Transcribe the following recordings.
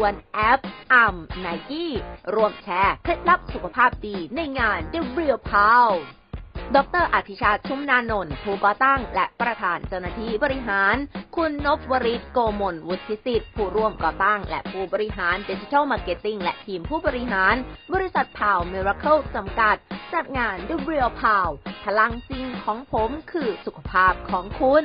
วนแอฟอ่ำไนกี้ร่วมแชร์เคล็ดลับสุขภาพดีในงาน The Real Power ดรอธิชาติชุ่มนานนท์ผู้ก่อตั้ง และประธานเจ้าหน้าที่บริหาร คุณนพวริศโกมลวุฒิสิทธิ์ ผู้ร่วมก่อตั้ง และผู้บริหาร digital marketing และทีมผู้บริหาร บริษัทพาวมิราเคิลจำกัด จัดงาน The Real Power พลังจริงของผมคือสุขภาพของคุณ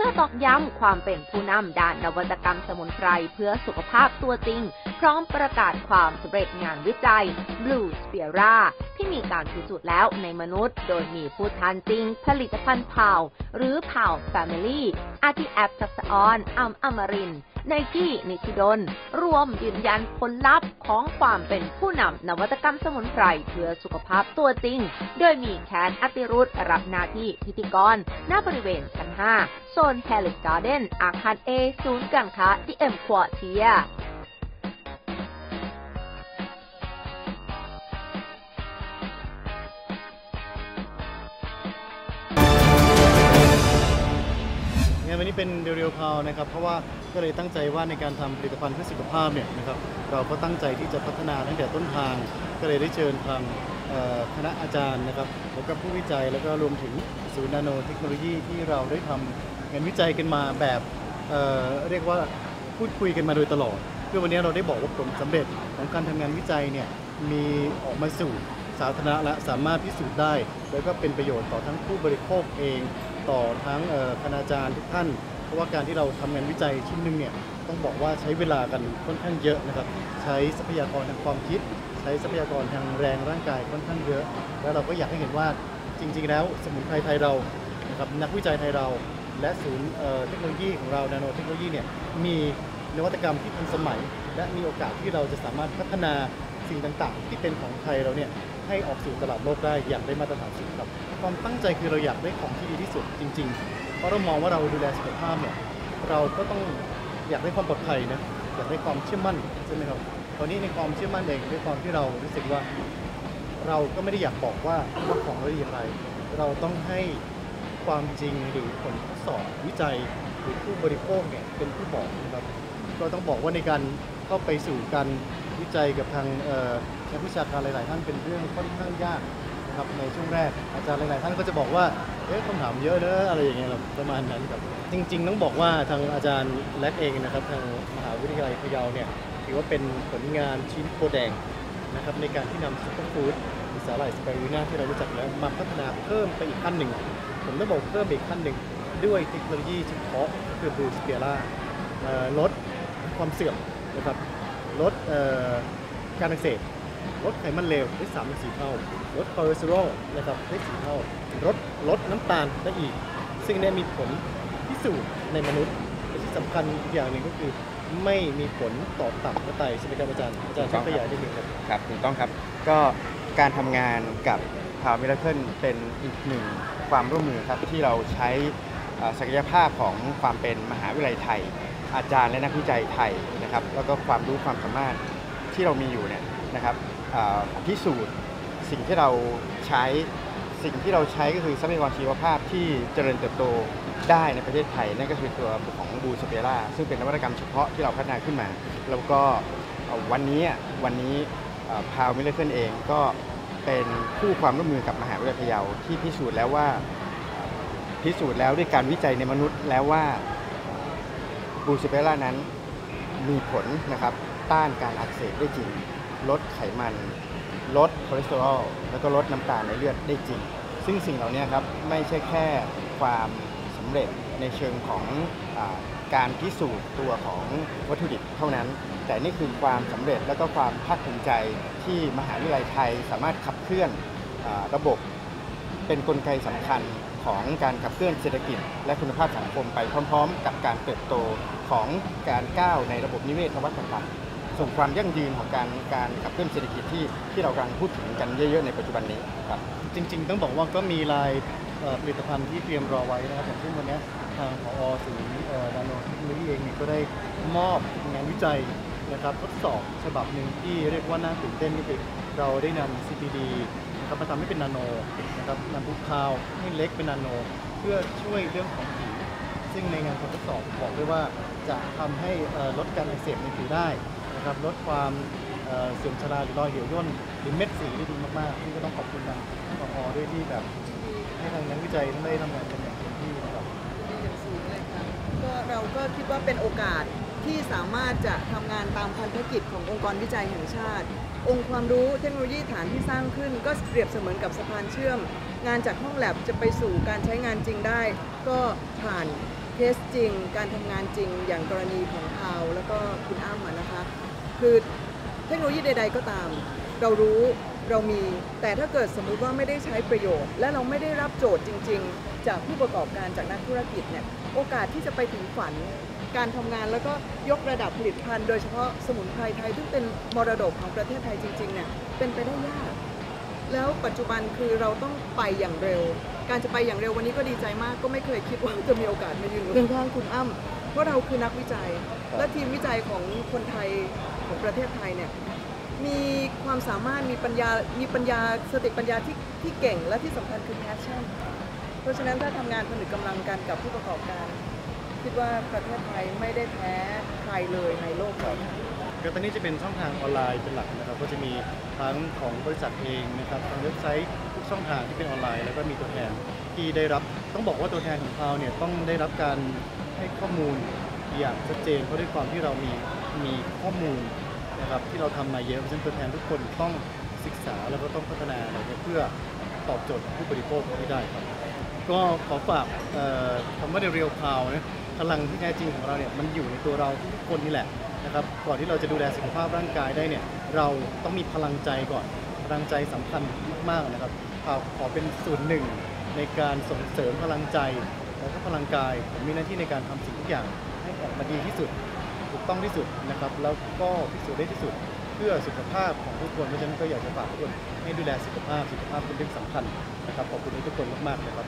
พื่อตอกย้ำความเป็นผู้นำด้านนวัตกรรมสมุนไพรเพื่อสุขภาพตัวจริง พร้อมประกาศความสำเร็จงานวิจัย Blue s p i r a ที่มีการพิสูจน์แล้วในมนุษย์ โดยมีผู้ทานจริง ผลิตภัณฑ์เผาหรือเผา Family อาทิแอปทักษออนอัมอมริน ไนกี้นิชิดนรวมยืนยันผลลัพธ์ของความเป็นผู้นำนวัตกรรมสมุนไพรเพื่อสุขภาพตัวจริง โดยมีแคนอติรุธรับหน้าที่พิธีกร หน้าบริเวณชั้น 5 โซนแฮลิสการ์เดนอาคาร A ศูนย์การค้าดีเอ็มควอเทีย วันนี้เป็น Real Pow นะครับ เพราะว่าก็เลยตั้งใจว่าในการทำผลิตภัณฑ์เพื่อสุขภาพเนี่ยนะครับเราก็ตั้งใจที่จะพัฒนาตั้งแต่ต้นทาง ก็เลยได้เชิญทางคณะอาจารย์นะครับแล้วก็ผู้วิจัยแล้วก็รวมถึงศูนย์นาโนเทคโนโลยีที่เราได้ทำงานวิจัยกันมาแบบเเรียกว่าพูดคุยกันมาโดยตลอดเพื่อวันนี้เราได้บอกว่าผลสำเร็จของการทำงานวิจัยเนี่ยมีออกมาสู่สาธารณะและสามารถพิสูจน์ได้ แล้วก็เป็นประโยชน์ต่อทั้งผู้บริโภคเอง ต่อทั้งเอ่อคณาจารย์ทุกท่าน เพราะว่าการที่เราทำงานวิจัยชิ้นหนึ่งเนี่ยต้องบอกว่าใช้เวลากันค่อนข้างเยอะนะครับ ใช้ทรัพยากรทางความคิด ใช้ทรัพยากรทางแรงร่างกายค่อนข้างเยอะ แล้วเราก็อยากให้เห็นว่าจริง ๆ แล้วสมุนไพรไทยเรานะครับนักวิจัยไทยเรา และศูนย์เอ่อเทคโนโลยีของเรานาโนเทคโนโลยีเนี่ยมีนวัตกรรมที่ทันสมัย และมีโอกาสที่เราจะสามารถพัฒนาสิ่งต่างๆ ที่เป็นของไทยเราเนี่ย ให้ออกสู่ตลาดโลกได้อย่างได้มาตรฐานสูงครับ ความตั้งใจคือเราอยากได้ของที่ดีที่สุดจริง ๆ เพราะเรามองว่าเราดูแลสุขภาพเนี่ยเราก็ต้องอยากได้ความปลอดภัยนะอยากได้ความเชื่อมั่นใช่ไหมครับตอนนี้ในความเชื่อมั่นเองด้วยความที่เรารู้สึกว่า เราก็ไม่ได้อยากบอกว่าว่าของเราดีอย่างไร เราต้องให้ความจริงหรือผลทดสอบวิจัยหรือผู้บริโภคเนี่ยเป็นผู้บอกนะครับก็ต้องบอกว่าในการเข้าไปสู่การวิจัยกับทาง เอ่อนักวิชาการหลาย ๆ ท่านเป็นเรื่องค่อนข้างยากนะครับในช่วงแรก อาจารย์หลาย ๆ ท่านก็จะบอกว่าเอ๊ะคำถามเยอะเนอะอะไรอย่างเงี้ยครับประมาณนั้นครับจริง ๆ ต้องบอกว่าทางอาจารย์แลกเองนะครับทางมหาวิทยาลัยพะเยาเนี่ยถือว่าเป็นผลงานชิ้นโคแดงนะครับในการที่นำซุปเปอร์ฟู้ดสาหร่ายสไปรูน่าที่เรารู้จักแล้วมาพัฒนาเพิ่มไปอีกขั้นหนึ่ง ผมต้องบอกเพิ่มอีกขั้นหนึ่ง ด้วยเทคโนโลยีเฉพาะคือบลูสเปียร่าลดความเสื่อมนะครับลดเอ่อการอักเสบ ลดไขมันเลวได้3ามถึงสี่เท่าลดคอเลสเตอรอลนะครับได้สี่เท่าลดลดน้ำตาลได้อีก ซึ่งเนี่ยมีผลพิสูจน์ในมนุษย์และที่สำคัญอีกอย่างหนึ่งก็คือไม่มีผลต่อตับและไตใช่ไหมครับอาจารย์อาจารย์ช่วยขยายได้ไหมครับครับถูกต้องครับก็การทำงานกับ POW Miracle เป็นอีกหนึ่งความร่วมมือครับที่เราใช้เอ่อศักยภาพของความเป็นมหาวิทยาลัยไทย อาจารย์และนักวิจัยไทยนะครับแล้วก็ความรู้ความสามารถที่เรามีอยู่เนี่ย นะครับพิสูจน์สิ่งที่เราใช้สิ่งที่เราใช้ก็คือทรัพยากรชีวภาพที่เจริญเติบโตได้ในประเทศไทย นั่นก็คือตัวของบูสเปร่าซึ่งเป็นนวัตกรรมเฉพาะที่เราพัฒนาขึ้นมา แล้วก็วันนี้วันนี้ POW Miracle เองก็เป็นผู้ความร่วมมือกับมหาวิทยาลัยพะเยาที่พิสูจน์แล้วว่าพิสูจน์แล้วด้วยการวิจัยในมนุษย์แล้วว่าบูสเปร่านั้นมีผลนะครับต้านการอักเสบได้จริง ลดไขมัน ลดคอเลสเตอรอลแล้วก็ลดน้ำตาลในเลือดได้จริง ซึ่งสิ่งเหล่านี้ครับไม่ใช่แค่ความสำเร็จในเชิงของอการพิสูจน์ตัวของวัตถุดิบเท่านั้น แต่นี่คือความสำเร็จและก็ความภาคภูมิใจที่มหาวิทยาลัยไทยสามารถขับเคลื่อนอระบบเป็นกลไกสำคัญของการขับเคลื่อนเศรษฐกิจ และคุณภาพสังคมไปพร้อม ๆ กับการเติบโตของการก้าวในระบบนิเวศนวัตกรรม ส่วนความยั่งยืนของการการขับเคลื่อนเศรษฐกิจที่ที่เรากำลังพูดถึงกันเยอะๆในปัจจุบันนี้ครับจริง ๆ ต้องบอกว่าก็มีลายผลิตภัณฑ์ที่เตรียมรอไว้นะครับอย่างเช่นวันนี้ทางผอศูนย์นาโนเทคโนโลยีเองเนี่ยก็ได้มอบงานวิจัยนะครับทดสอบฉบับหนึ่งที่เรียกว่าน่าตื่นเต้นก็คือเราได้นำ CPD นะครับมาทำให้เป็นนาโนนะครับนำภูคาวให้เล็กเป็นนาโน เพื่อช่วยเรื่องของผิวซึ่งในงานทดสอบบอกด้วยว่าจะทำให้ลดการอักเสบในผิวได้ นะครับลดความเสื่อมชราหรือรอยเหี่ยวย่นหรือเม็ดสีได้ดีมากๆที่ก็ต้องขอบคุณทางปพด้วยที่แบบให้ทางนักวิจัยทั้งได้ทำงานกันอย่างเต็มที่นะครับอย่างสูงเลยค่ะก็เราก็คิดว่าเป็นโอกาสที่สามารถจะทำงานตามพันธกิจขององค์กรวิจัยแห่งชาติ องค์ความรู้เทคโนโลยีฐานที่สร้างขึ้น ก็เปรียบเสมือนกับสะพานเชื่อม งานจากห้องแลบจะไปสู่การใช้งานจริงได้ ก็ผ่านเทสจริง การทำงานจริง อย่างกรณีของพาวแล้วก็คุณอ้ำอะนะคะ คือเทคโนโลยีใด ๆ ก็ตาม เรารู้เรามี แต่ถ้าเกิดสมมุติว่าไม่ได้ใช้ประโยชน์ และเราไม่ได้รับโจทย์จริง ๆ จากผู้ประกอบการจากนักธุรกิจเนี่ยโอกาสที่จะไปถึงฝันการทำงานแล้วก็ยกระดับผลิตภัณฑ์โดยเฉพาะสมุนไพรไทยซึ่งเป็นมรดกของประเทศไทยจริงๆเนี่ยเป็นไปได้ยาก แล้วปัจจุบันคือเราต้องไปอย่างเร็ว การจะไปอย่างเร็ววันนี้ก็ดีใจมาก ก็ไม่เคยคิดว่าจะมีโอกาสมายืนอยู่ข้างๆคุณอ้ำ เพราะเราคือนักวิจัย และทีมวิจัยของคนไทยของประเทศไทยเนี่ยมีความสามารถมีปัญญา มีปัญญาสติปัญญาที่ที่เก่งและที่สำคัญคือ passion เพราะฉะนั้นถ้าทำงานผนึกกำลังกันกับผู้ประกอบการ คิดว่าประเทศไทยไม่ได้แพ้ใครเลยในโลกนี้ก็ตอนนี้จะเป็นช่องทางออนไลน์เป็นหลักนะครับ ก็จะมีทั้งของบริษัทเองนะครับทางเว็บไซต์ทุกช่องทางที่เป็นออนไลน์ แล้วก็มีตัวแทนที่ได้รับ ต้องบอกว่าตัวแทนของเราเนี่ยต้องได้รับการ ให้ข้อมูลอย่างชัดเจนเพราะด้วยความที่เรามีมีข้อมูลนะครับที่เราทำมาเยอะเพราะฉะนั้นตัวแทนทุกคนต้องศึกษาแล้วก็ต้องพัฒนาอะไรเพื่อตอบโจทย์ผู้บริโภคให้ได้ครับ ก็ขอฝากคำว่า The Real Power นะพลังที่แท้จริงของเราเนี่ยมันอยู่ในตัวเราทุกคนนี่แหละนะครับก่อนที่เราจะดูแลสุขภาพร่างกายได้เนี่ยเราต้องมีพลังใจก่อนพลังใจสำคัญมากๆนะครับขอขอเป็นส่วนหนึ่งในการส่งเสริมพลังใจ แล้วก็พลังกายผมมีหน้าที่ในการทำสิ่งทุกอย่างให้ออกมาดีที่สุด ถูกต้องที่สุดนะครับ แล้วก็พิสูจน์ได้ที่สุด เพื่อสุขภาพของทุกคนเพราะฉะนั้นก็อยากจะฝากทุกคนให้ดูแลสุขภาพสุขภาพเป็นเรื่องสำคัญนะครับขอบคุณทุกคนมากๆนะครับ